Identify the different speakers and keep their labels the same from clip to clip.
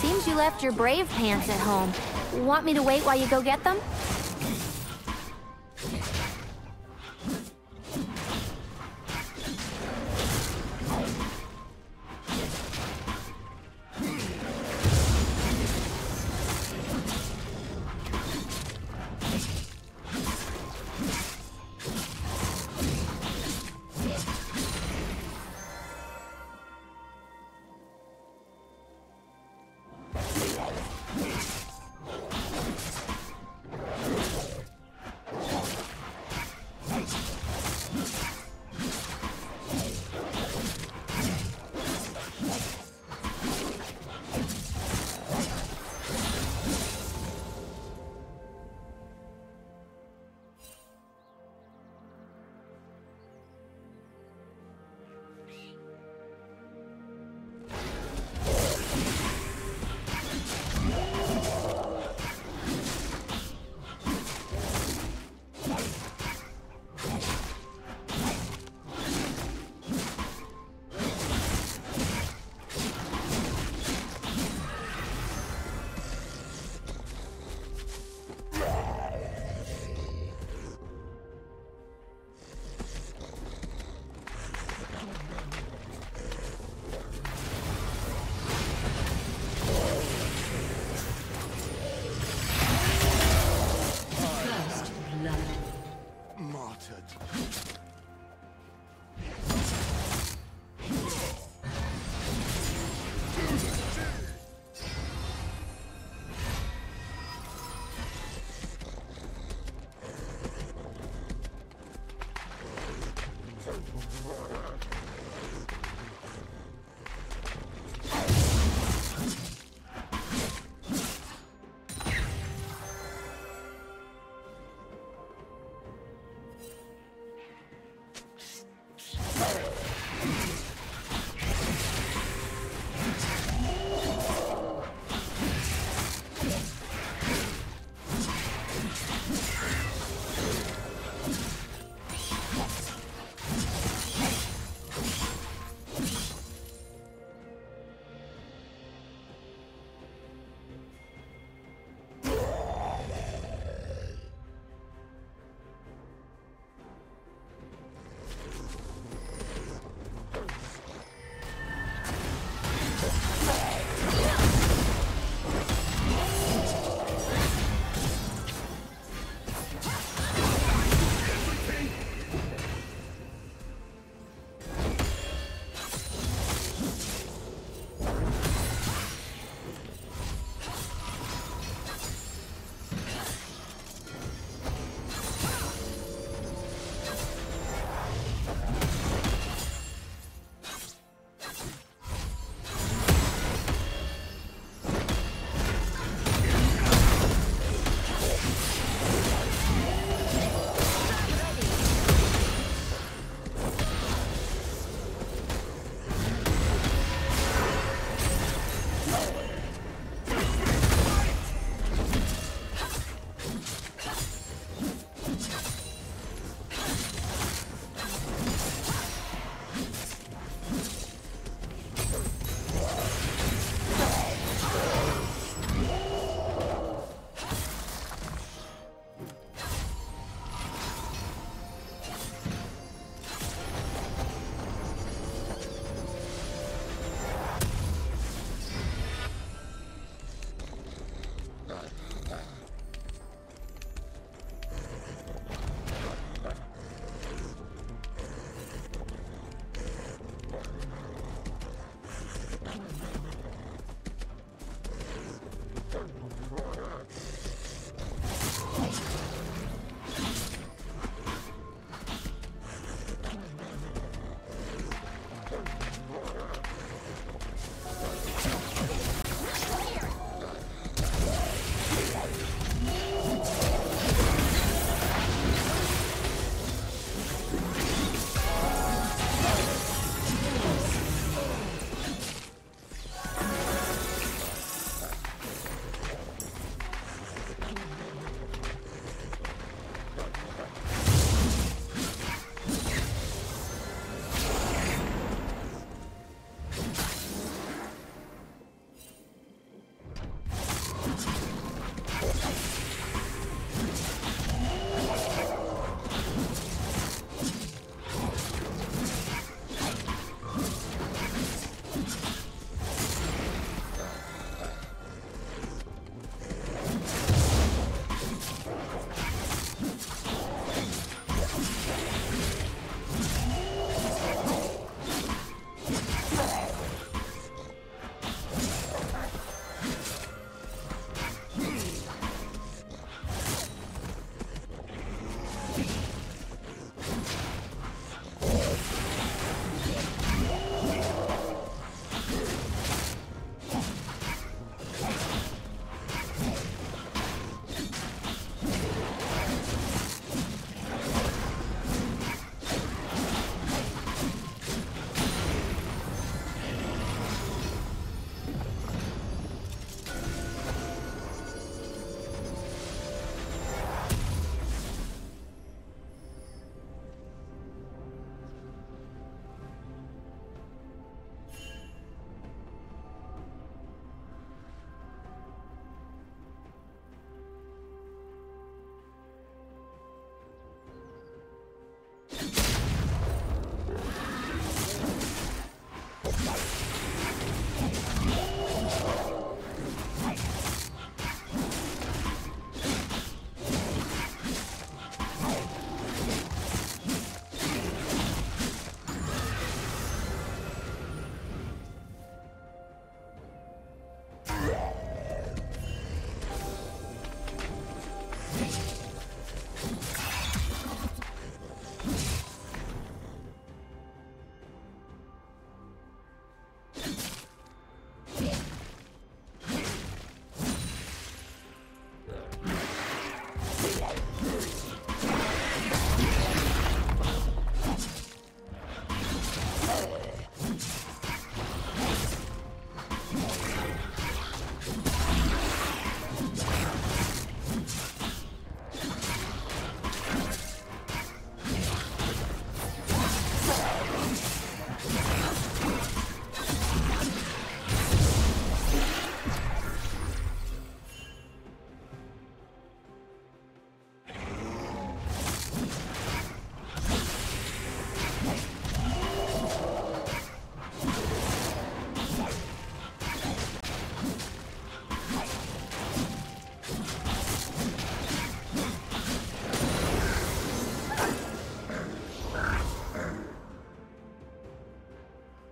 Speaker 1: Seems you left your brave pants at home. Want me to wait while you go get them?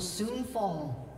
Speaker 2: Will soon fall.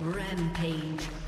Speaker 2: Rampage.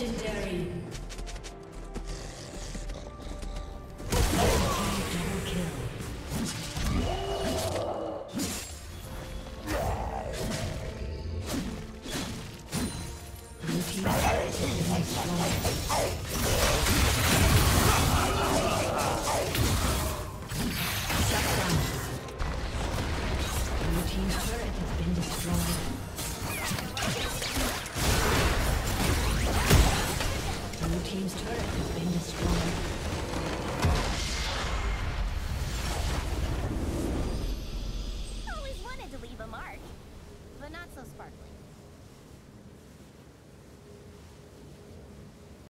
Speaker 1: Legendary.